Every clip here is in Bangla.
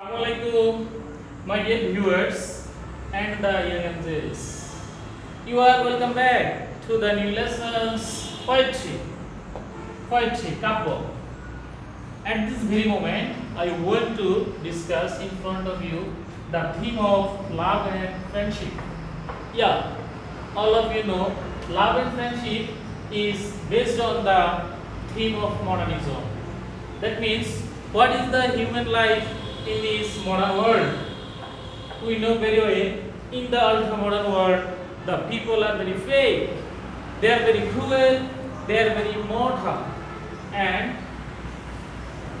Assalamualaikum, my dear viewers and the young angels. You are welcome back to the new lessons poetry, poetry couple. At this very moment, I want to discuss in front of you the theme of love and friendship. Yeah, all of you know love and friendship is based on the theme of modernism. That means, what is the human life in this modern world? We know very well in the ultra modern world, the people are very fake, they are very cruel, they are very mortal, and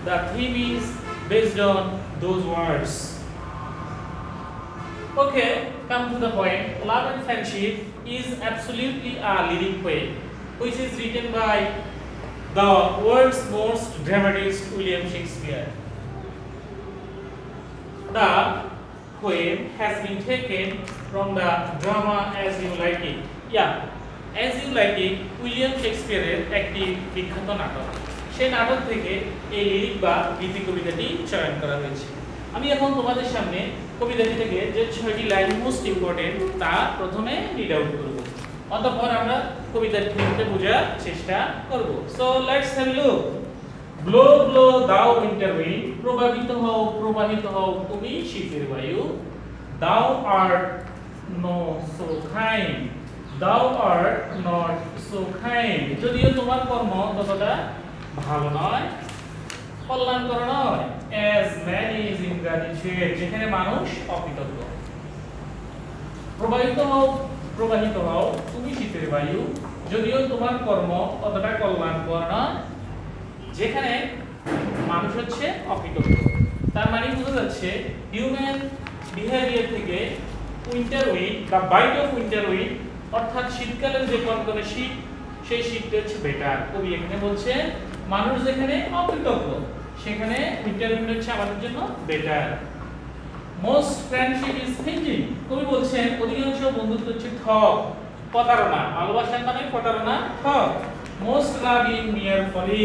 the theme is based on those words. Okay, come to the point. Love and Friendship is absolutely a lyric poem which is written by the world's most dramatist William Shakespeare. Poem has been taken from the drama As You Like It. Yeah, As You Like It William শেক্সপিয়ারের একটি বিখ্যাত নাটক। সেই নাটক থেকে এই লিরিক বা গীতি কবিতাটি চয়ন করা হয়েছে। আমি এখন তোমাদের সামনে কবিতাটি থেকে যে ছয়টি লাইন মোস্ট ইম্পর্টেন্ট তা প্রথমে রিড আউট করব। অতঃপর আমরা কবিতার থিমটা বোঝার চেষ্টা করব। So let's have look blow blow, দাও উইন্টার উইন্ড প্রবাহিত হও প্রবাহিত হও, তুমি শীতের বায়ু। দাও আর নো সো কাইন্ড দাও আর নট সো কাইন্ড যদিও তোমার কর্ম ততটা ভালো নয়, কল্যাণকর নয়। অ্যাজ ম্যান ইজ ইনগ্র্যাটিটিউড যেখানে মানুষ অকৃতজ্ঞ। প্রবাহিত হও প্রবাহিত হও, তুমি শীতের বায়ু। যদিও তোমার কর্ম অতটা কল্যাণকর নয় যেখানে মানুষ হচ্ছে অকৃতজ্ঞ। তার মানে বোঝা যাচ্ছে হিউম্যান বিহেভিয়ার থেকে উইন্টার উইন্ড বা বাইট অফ উইন্টার উইন্ড অর্থাৎ শীতকালের যে কনকনে শীত, সেই শীতটা হচ্ছে বেটার কবি এখানে বলছে, মানুষ যেখানে অকৃতজ্ঞ, সেখানে উইন্টার উইন্ড হচ্ছে আমাদের জন্য বেটার মোস্ট ফ্রেন্ডশিপ ইজ ফিঞ্জিং কবি বলছেন, অধিকাংশ বন্ধুত্ব হচ্ছে ঠক প্রতারণা। ভালোবাসার নামে প্রতারণা ঠক মোস্ট লাভ ইন মিয়ার ফলি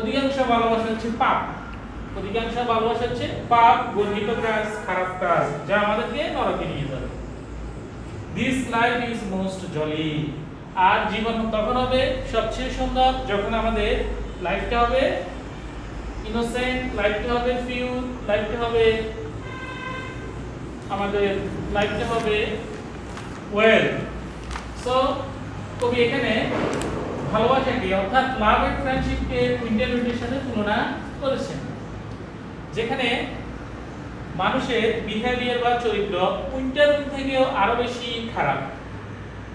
অধিকাংশ ভালোবাসা হচ্ছে পাপ। অধিকাংশ ভালোবাসা হচ্ছে পাপ গর্হিত কাজ, খারাপ কাজ, যা আমাদেরকে নরকে নিয়ে যাবে। This life is most jolly আর জীবন তখন হবে সবচেয়ে সুন্দর, যখন আমাদের লাইফটা হবে ইনোসেন্ট লাইফটা হবে পিওর লাইফটা হবে আমাদের লাইফটা হবে ওয়েল সো কবি এখানে ভালোবাসাকে অর্থাৎ লাভ এন্ড ফ্রেন্ডশিপকে উইন্ডের সাথে তুলনা করেছেন। যেখানে মানুষের বিহেভিয়ার বা চরিত্র উইন্ড থেকেও আরও বেশি খারাপ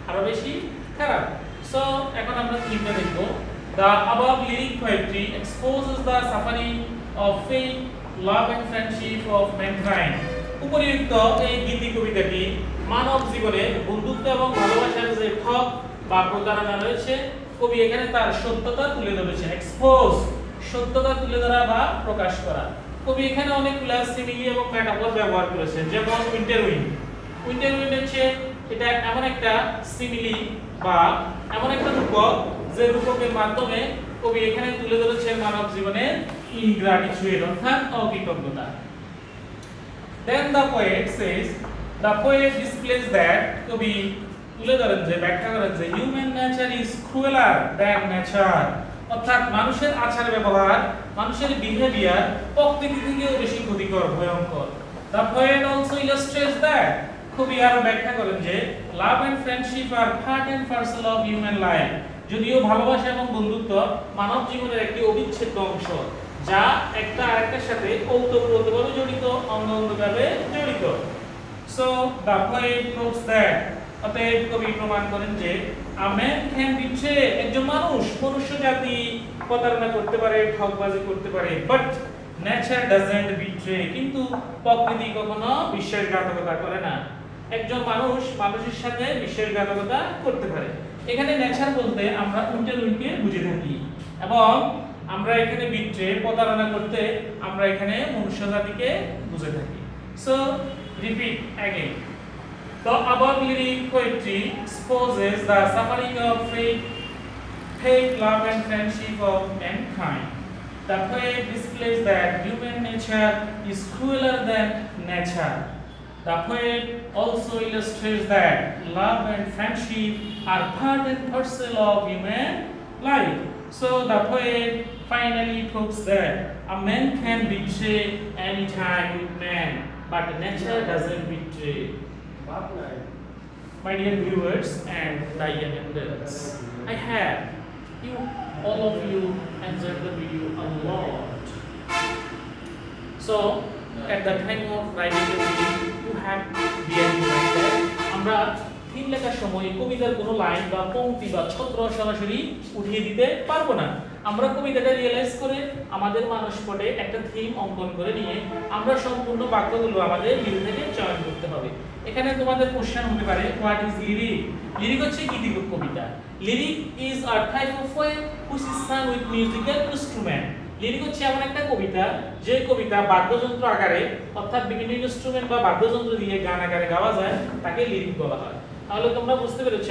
আরও বেশি খারাপ। সো এখন আমরা থিমটা দেখব। The above lyric poetry exposes the suffering of faith, love and friendship of mankind. উপরিউক্ত এই গীতি কবিতাটি মানব জীবনে বন্ধুত্ব এবং ভালোবাসার যে ঠক বা প্রতারণা রয়েছে কবি এখানে তার সত্যতা তুলে ধরেছেন এক্সপোজ সত্যতা তুলে ধরা বা প্রকাশ করা। কবি এখানে অনেক অনেকগুলা সিমিলি এবং মেটাফর ব্যবহার করেছেন যেমন উইন্টার উইন্ড উইন্টার উইন্ড হচ্ছে এটা এমন একটা সিমিলি বা এমন একটা রূপক যে রূপকের মাধ্যমে কবি এখানে তুলে ধরেছেন মানব জীবনের ইনগ্রাটিটিউড অর্থাৎ অকৃতজ্ঞতা। Then the poet says, the poet displays that কবি তুলে ধরেন যে, ব্যাখ্যা করেন যে human nature is crueller than nature অর্থাৎ মানুষের আচার ব্যবহার, মানুষের বিহেভিয়ার প্রকৃতি থেকেও বেশি ক্ষতিকর, ভয়ঙ্কর। The poet also illustrates that খুবই আরও ব্যাখ্যা করেন যে love and friendship are part and parcel of human life যদিও ভালোবাসা এবং বন্ধুত্ব মানব জীবনের একটি অবিচ্ছেদ্য অংশ, যা একটা আরেকটার সাথে ওতপ্রোতভাবে জড়িত অঙ্গ অঙ্গভাবে জড়িত। So the poet proves that অতএব কবি প্রমাণ করেন যে আ ম্যান ক্যান বিট্রে একজন মানুষ, মনুষ্য জাতি, প্রতারণা করতে পারে ঠকবাজি করতে পারে বাট নেচার ডাজন্ট বিট্রে কিন্তু প্রকৃতি কখনো বিশ্বাসঘাতকতা করে না। একজন মানুষ মানুষের সাথে বিশ্বাসঘাতকতা করতে পারে। এখানে নেচার বলতে আমরা উল্টের উল্টে বুঝে থাকি, এবং আমরা এখানে বিট্রে প্রতারণা করতে আমরা এখানে মনুষ্য জাতিকে বুঝে থাকি। So repeat again The above lyric poetry exposes the suffering of faith, faith, love, and friendship of mankind. The poet displays that human nature is crueler than nature. The poet also illustrates that love and friendship are part and parcel of human life. So the poet finally proves that a man can betray any time with man, but nature doesn't betray. My dear viewers and young adults, I have you, all of you, enjoyed the video a lot. So, at the time of writing the video, you have bear in mind that আমরা থিম লেখার সময় কবিতার কোনো লাইন বা পংক্তি বা ছত্র সরাসরি উঠিয়ে দিতে পারব না আমরা কবিতাটা রিয়েলাইজ করে আমাদের মানসপটে একটা থিম অঙ্কন করে নিয়ে আমরা সম্পূর্ণ বাক্যগুলো আমাদের লিপি থেকে চয়ন করতে হবে। এখানে তোমাদের কোশ্চেন হতে পারে হোয়াট ইজ লিরিক লিরিক হচ্ছে গীতি কবিতা। Lyric is a type of poem which is sung with musical instrument lyric হচ্ছে এমন একটা কবিতা, যে কবিতা বাদ্যযন্ত্র আকারে, অর্থাৎ বিভিন্ন ইনস্ট্রুমেন্ট বা বাদ্যযন্ত্র দিয়ে গান আকারে গাওয়া যায়, তাকে লিরিক বলা হয়। তাহলে তোমরা বুঝতে পেরেছ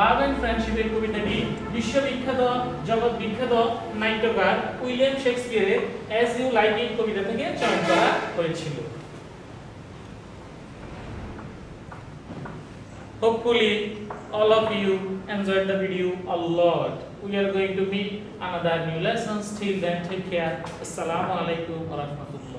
লাভ এন্ড ফ্রেন্ডশিপের কবিতাটি বিশ্ববিখ্যাত জগৎ বিখ্যাত নাট্যকার উইলিয়াম শেক্সপিয়ারের অ্যাজ ইউ লাইক ইট কবিতা থেকে চয়ন করা হয়েছিল Hopefully, all of you enjoyed the video a lot. We are going to meet another new lessons. Till then, take care. Assalamu alaikum wa rahmatullah.